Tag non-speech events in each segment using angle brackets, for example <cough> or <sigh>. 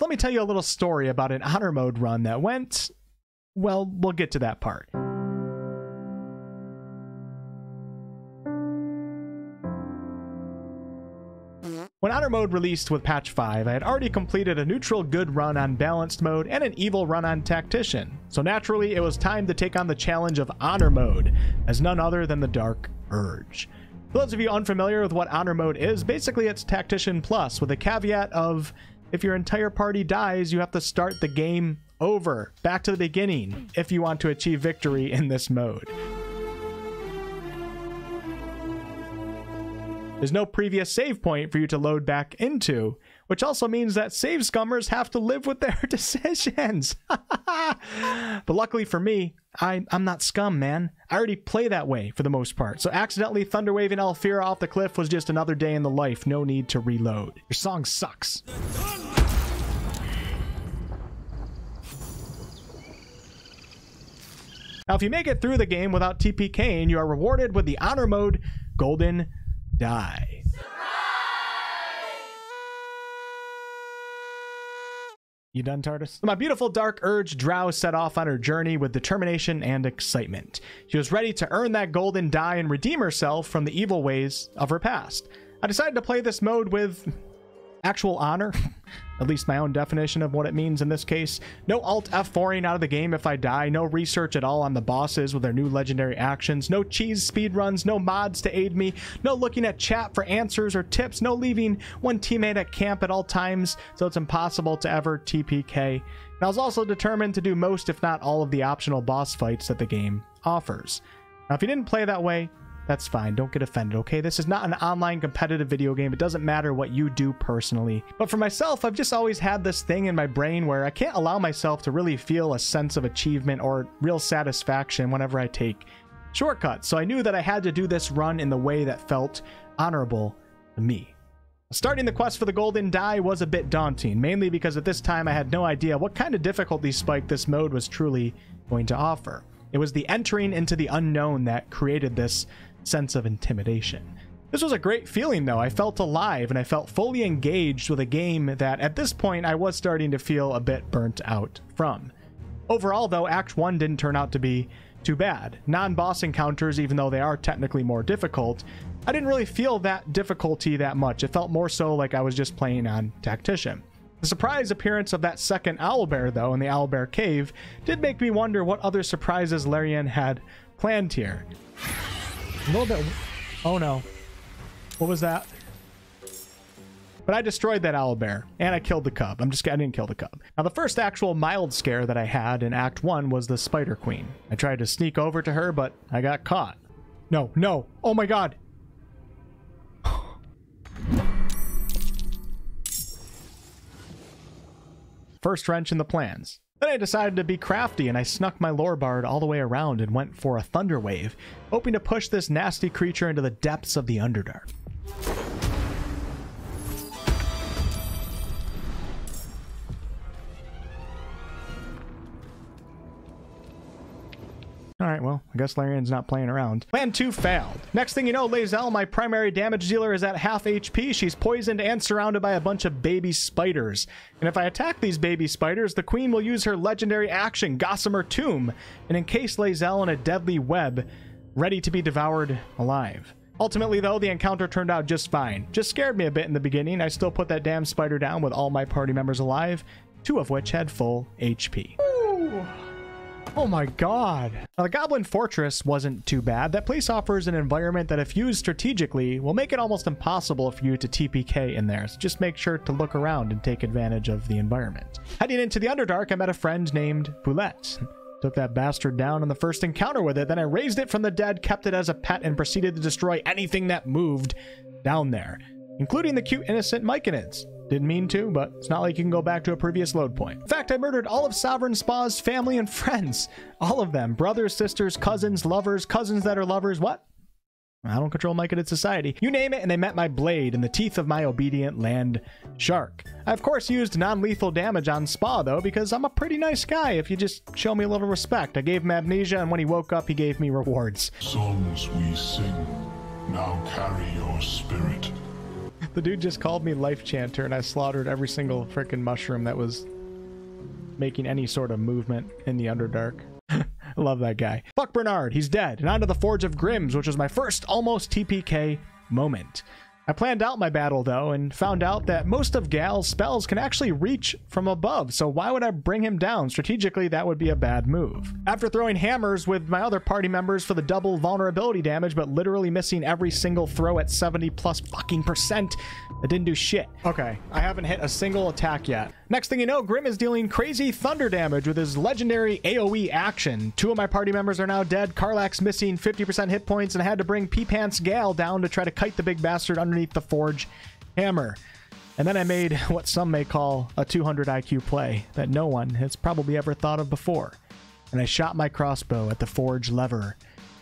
So let me tell you a little story about an honor mode run that went, well, we'll get to that part. When Honor Mode released with patch 5, I had already completed a neutral good run on Balanced Mode and an evil run on Tactician, so naturally it was time to take on the challenge of Honor Mode, as none other than the Dark Urge. For those of you unfamiliar with what Honor Mode is, basically it's Tactician Plus, with a caveat of if your entire party dies, you have to start the game over, back to the beginning, if you want to achieve victory in this mode. There's no previous save point for you to load back into, which also means that save scummers have to live with their <laughs> decisions. <laughs> but luckily for me, I, I'm not scum, man. I already play that way for the most part. So accidentally thunderwaving Alfira off the cliff was just another day in the life. No need to reload. Your song sucks. Now, if you make it through the game without TPKing, you are rewarded with the Honor Mode Golden Die. You done, TARDIS? My beautiful dark urge Drow set off on her journey with determination and excitement. She was ready to earn that golden die and redeem herself from the evil ways of her past. I decided to play this mode with actual honor, at least my own definition of what it means in this case. No alt F4ing out of the game if I die, no research at all on the bosses with their new legendary actions, no cheese speedruns, no mods to aid me, no looking at chat for answers or tips, no leaving one teammate at camp at all times so it's impossible to ever TPK. And I was also determined to do most if not all of the optional boss fights that the game offers. Now if you didn't play that way, that's fine. Don't get offended, okay? This is not an online competitive video game. It doesn't matter what you do personally. But for myself, I've just always had this thing in my brain where I can't allow myself to really feel a sense of achievement or real satisfaction whenever I take shortcuts. So I knew that I had to do this run in the way that felt honorable to me. Starting the quest for the golden die was a bit daunting, mainly because at this time I had no idea what kind of difficulty spike this mode was truly going to offer. It was the entering into the unknown that created this sense of intimidation. This was a great feeling though. I felt alive and I felt fully engaged with a game that at this point I was starting to feel a bit burnt out from. Overall though, Act 1 didn't turn out to be too bad. Non-boss encounters, even though they are technically more difficult, I didn't really feel that difficulty that much. It felt more so like I was just playing on Tactician. The surprise appearance of that second owlbear, though, in the owlbear cave, did make me wonder what other surprises Larian had planned here. A little bit... Oh, no. What was that? But I destroyed that owlbear, and I killed the cub. I'm just I didn't kill the cub. Now, the first actual mild scare that I had in Act 1 was the Spider Queen. I tried to sneak over to her, but I got caught. No, no. Oh my god. <sighs> First wrench in the plans. Then I decided to be crafty and I snuck my lore bard all the way around and went for a thunder wave, hoping to push this nasty creature into the depths of the Underdark. Alright, well, I guess Larian's not playing around. Plan 2 failed. Next thing you know, Lae'zel, my primary damage dealer, is at half HP. She's poisoned and surrounded by a bunch of baby spiders. And if I attack these baby spiders, the queen will use her legendary action, Gossamer Tomb, and encase Lae'zel in a deadly web, ready to be devoured alive. Ultimately, though, the encounter turned out just fine. Just scared me a bit in the beginning. I still put that damn spider down with all my party members alive, two of which had full HP. Ooh. Oh my god. Now, the Goblin Fortress wasn't too bad. That place offers an environment that if used strategically will make it almost impossible for you to TPK in there. So just make sure to look around and take advantage of the environment. Heading into the Underdark, I met a friend named Bulette. Took that bastard down in the first encounter with it, then I raised it from the dead, kept it as a pet, and proceeded to destroy anything that moved down there, including the cute innocent Myconids. Didn't mean to, but it's not like you can go back to a previous load point. In fact, I murdered all of Sovereign Spaw's family and <laughs> friends. All of them. Brothers, sisters, cousins, lovers, cousins that are lovers. What? I don't control Myconid society. You name it, and they met my blade in the teeth of my obedient land shark. I, of course, used non-lethal damage on Spa, though, because I'm a pretty nice guy if you just show me a little respect. I gave him amnesia, and when he woke up, he gave me rewards. Songs we sing now carry your spirit. The dude just called me Life Chanter, and I slaughtered every single freaking mushroom that was making any sort of movement in the Underdark. <laughs> I love that guy. Fuck Bernard, he's dead. And on to the Forge of Grym's, which was my first almost TPK moment. I planned out my battle though and found out that most of Gale's spells can actually reach from above, so why would I bring him down? Strategically, that would be a bad move. After throwing hammers with my other party members for the double vulnerability damage, but literally missing every single throw at 70 plus fucking percent, I didn't do shit. Okay, I haven't hit a single attack yet. Next thing you know, Grym is dealing crazy thunder damage with his legendary AoE action. Two of my party members are now dead, Karlach's missing 50% hit points, and I had to bring P-Pants Gale down to try to kite the big bastard underneath the forge hammer. And then I made what some may call a 200 IQ play that no one has probably ever thought of before. And I shot my crossbow at the forge lever,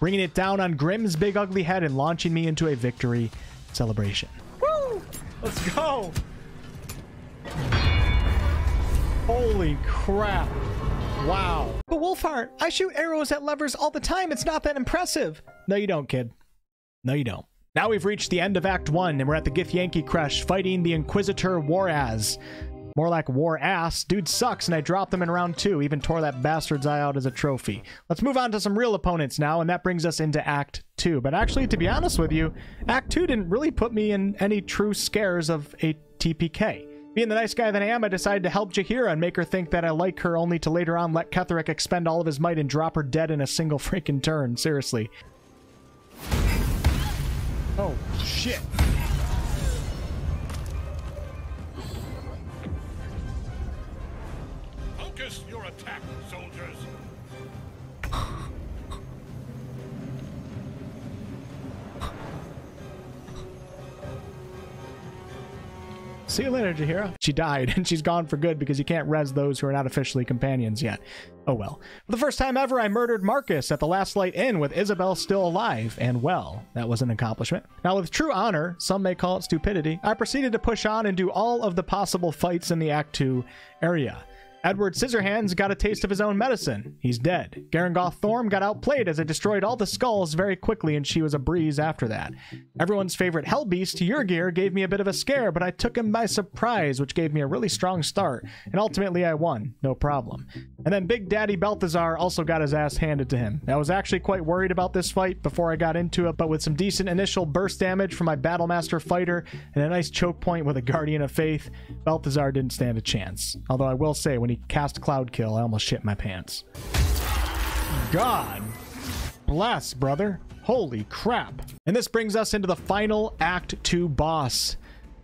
bringing it down on Grym's big ugly head and launching me into a victory celebration. Woo! Let's go! Holy crap. Wow. But Wolfheart, I shoot arrows at levers all the time. It's not that impressive. No, you don't, kid. No, you don't. Now we've reached the end of Act 1, and we're at the Githyanki Crèche fighting the Inquisitor Waraz. More like war ass. Dude sucks, and I dropped him in round 2, even tore that bastard's eye out as a trophy. Let's move on to some real opponents now, and that brings us into Act 2. But actually, to be honest with you, Act 2 didn't really put me in any true scares of a TPK. Being the nice guy that I am, I decided to help Jaheira and make her think that I like her only to later on let Ketheric expend all of his might and drop her dead in a single <laughs> freaking turn. Seriously. Oh, shit. See you later, Jaheira. She died, <laughs> and she's gone for good because you can't res those who are not officially companions yet. Oh well. For the first time ever, I murdered Marcus at the Last Light Inn with Isobel still alive and well. That was an accomplishment. Now, with true honor, some may call it stupidity, I proceeded to push on and do all of the possible fights in the Act 2 area. Edward Scissorhands got a taste of his own medicine. He's dead. Gerringothe Thorm got outplayed as I destroyed all the skulls very quickly and she was a breeze after that. Everyone's favorite hell Hellbeast, Yurgir, gave me a bit of a scare, but I took him by surprise, which gave me a really strong start, and ultimately I won, no problem. And then Big Daddy Balthazar also got his ass handed to him. I was actually quite worried about this fight before I got into it, but with some decent initial burst damage from my Battlemaster fighter and a nice choke point with a Guardian of Faith, Balthazar didn't stand a chance. Although I will say, when he cast Cloud Kill, I almost shit my pants. God bless, brother. Holy crap. And this brings us into the final Act 2 boss.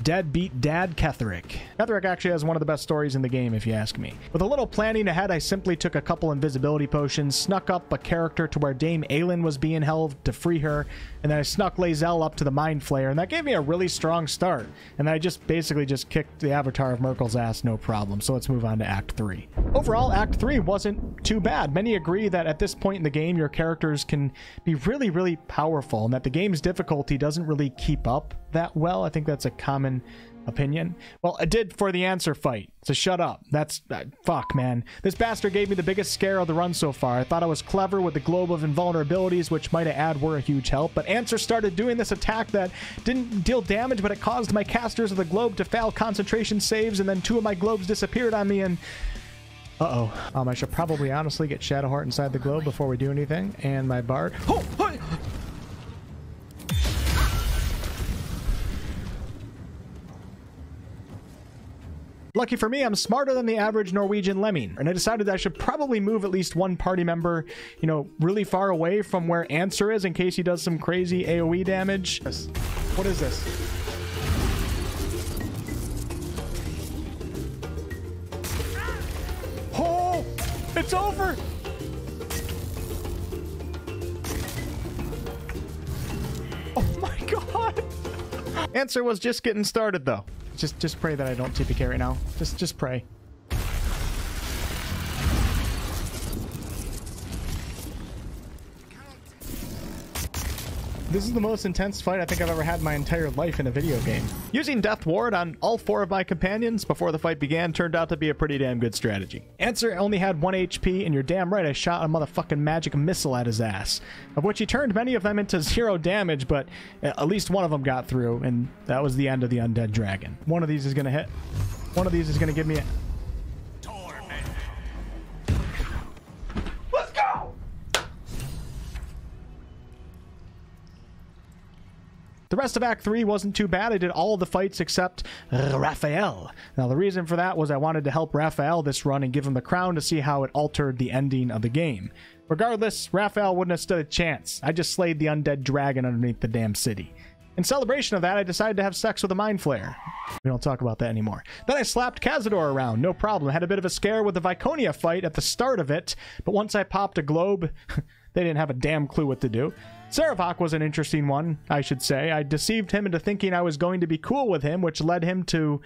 Deadbeat Dad Ketheric. Ketheric actually has one of the best stories in the game, if you ask me. With a little planning ahead, I simply took a couple invisibility potions, snuck up a character to where Dame Aylin was being held to free her, and then I snuck Lae'zel up to the Mind Flayer, and that gave me a really strong start. And I just basically just kicked the Avatar of Myrkul's ass, no problem. So let's move on to Act 3. Overall, Act 3 wasn't too bad. Many agree that at this point in the game, your characters can be really, really powerful, and that the game's difficulty doesn't really keep up that well. I think that's a common opinion. Well, I did for the Ansur fight. So shut up. That's uh, fuck, man. This bastard gave me the biggest scare of the run so far. I thought I was clever with the globe of invulnerabilities, which might add were a huge help. But Ansur started doing this attack that didn't deal damage, but it caused my casters of the globe to fail concentration saves, and then two of my globes disappeared on me and. Uh-oh. Um, I should probably honestly get Shadowheart inside the globe before we do anything. And my bard. Oh! Lucky for me, I'm smarter than the average Norwegian lemming, and I decided I should probably move at least one party member, you know, really far away from where Ansur is in case he does some crazy AoE damage. What is this? Oh, it's over! Oh my <laughs> god! Ansur was just getting started though. Just just pray that I don't TPK right now. Just just pray. This is the most intense fight I think I've ever had in my entire life in a video game. Using Death Ward on all four of my companions before the fight began turned out to be a pretty damn good strategy. Ansur only had 1 HP, and you're damn right I shot a motherfucking magic missile at his ass, of which he turned many of them into <laughs> zero damage, but at least one of them got through, and that was the end of the Undead Dragon. One of these is gonna hit. One of these is gonna give me a... rest of Act 3 wasn't too bad. I did all the fights except Raphael. Now, the reason for that was I wanted to help Raphael this run and give him the crown to see how it altered the ending of the game. Regardless, Raphael wouldn't have stood a chance. I just slayed the undead dragon underneath the damn city. In celebration of that, I decided to have sex with a mind flayer. We don't talk about that anymore. Then I slapped Cazador around, no problem. Had a bit of a scare with the Viconia fight at the start of it, but once I popped a globe, <laughs> they didn't have a damn clue what to do. Sarevok was an interesting one, I should say. I deceived him into thinking I was going to be cool with him, which led him to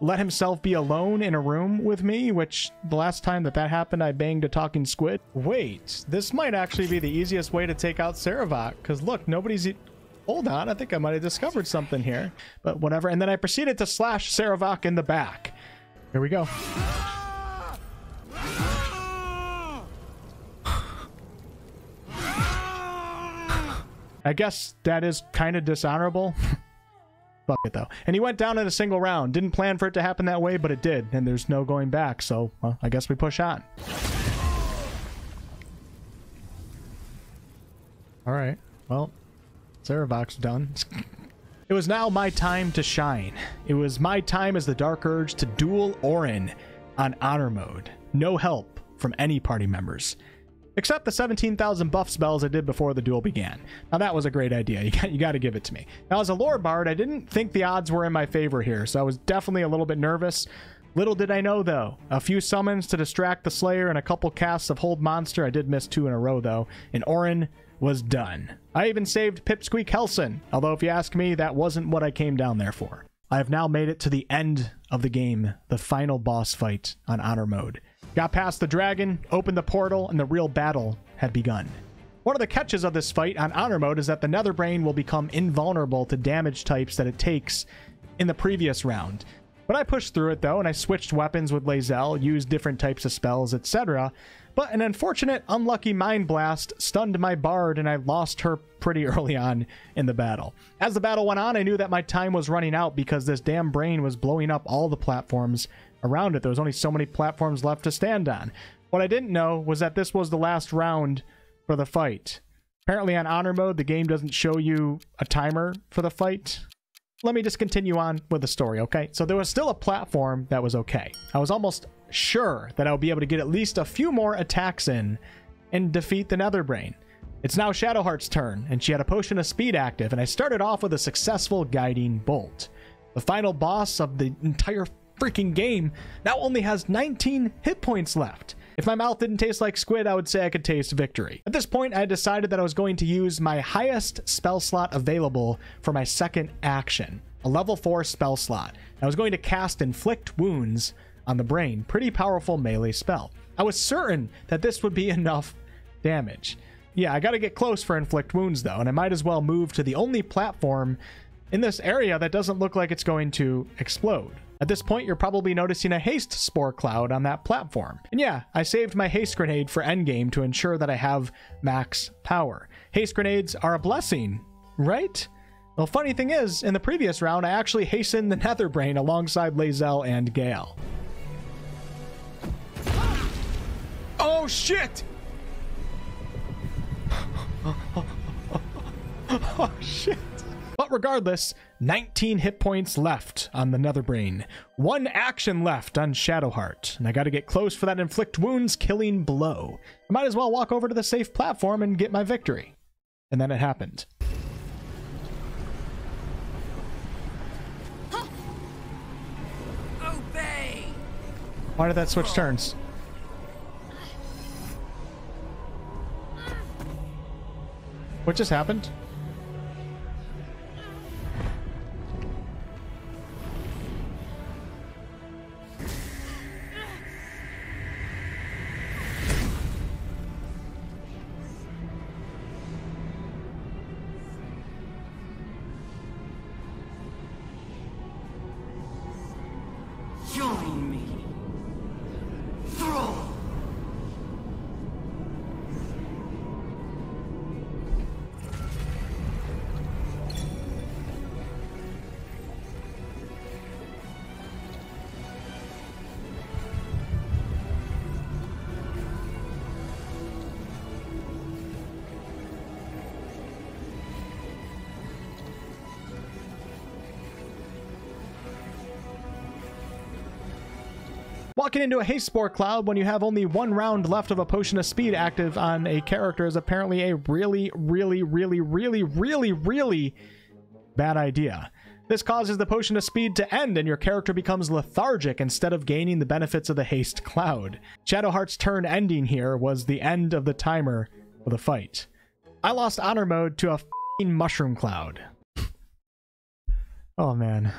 let himself be alone in a room with me, which the last time that that happened, I banged a talking squid. Wait, this might actually be the easiest way to take out Sarevok, because look, nobody's... E Hold on, I think I might have discovered something here, but whatever. And then I proceeded to slash Sarevok in the back. Here we go. I guess that is kind of dishonorable. <laughs> Fuck it though. And he went down in a single round. Didn't plan for it to happen that way, but it did. And there's no going back. So well, I guess we push on. All right. Well, Sarevok's done. <laughs> it was now my time to shine. It was my time as the Dark Urge to duel Orin on honor mode. No help from any party members except the 17,000 buff spells I did before the duel began. Now that was a great idea, you got, you got to give it to me. Now as a lore bard, I didn't think the odds were in my favor here, so I was definitely a little bit nervous. Little did I know though, a few summons to distract the Slayer and a couple casts of Hold Monster, I did miss two in a row though, and Orin was done. I even saved Pipsqueak Helson, although if you ask me, that wasn't what I came down there for. I have now made it to the end of the game, the final boss fight on Honor Mode. Got past the dragon, opened the portal, and the real battle had begun. One of the catches of this fight on Honor Mode is that the Netherbrain will become invulnerable to damage types that it takes in the previous round. But I pushed through it though, and I switched weapons with Lae'zel, used different types of spells, etc. But an unfortunate, unlucky Mind Blast stunned my Bard, and I lost her pretty <laughs> early on in the battle. As the battle went on, I knew that my time was running out because this damn brain was blowing up all the platforms around it. There was only so many platforms left to stand on. What I didn't know was that this was the last round for the fight. Apparently on honor mode, the game doesn't show you a timer for the fight. Let me just continue on with the story, okay? So there was still a platform that was okay. I was almost sure that I would be able to get at least a few more attacks in and defeat the Netherbrain. It's now Shadowheart's turn, and she had a potion of speed active, and I started off with a successful guiding bolt. The final boss of the entire freaking game now only has 19 hit points left. If my mouth didn't taste like squid, I would say I could taste victory. At this point, I decided that I was going to use my highest spell slot available for my second action, a level 4 spell slot. I was going to cast Inflict Wounds on the brain, pretty powerful melee spell. I was certain that this would be <laughs> enough damage. Yeah, I gotta get close for Inflict Wounds though, and I might as well move to the only platform in this area that doesn't look like it's going to explode. At this point, you're probably noticing a haste spore cloud on that platform. And yeah, I saved my haste grenade for endgame to ensure that I have max power. Haste grenades are a blessing, right? Well, funny thing is, in the previous round, I actually hastened the <laughs> Netherbrain alongside Lae'zel and Gale. Oh shit! <laughs> oh shit! But regardless, 19 hit points left on the Netherbrain. One action left on Shadowheart. And I gotta get close for that inflict wounds killing blow. I might as well walk over to the safe platform and get my victory. And then it happened. Why did that switch turns? What just happened? Walking into a haste spore cloud when you have only one round left of a potion of speed active on a character is apparently a really, really, really, really, really, really bad idea. This causes the potion of speed to end and your character becomes lethargic instead of gaining the benefits of the haste cloud. Shadowheart's turn ending here was the end of the timer for the fight. I lost honor mode to a mushroom cloud. <laughs> oh man.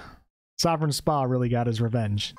Sovereign Spaw really got his revenge.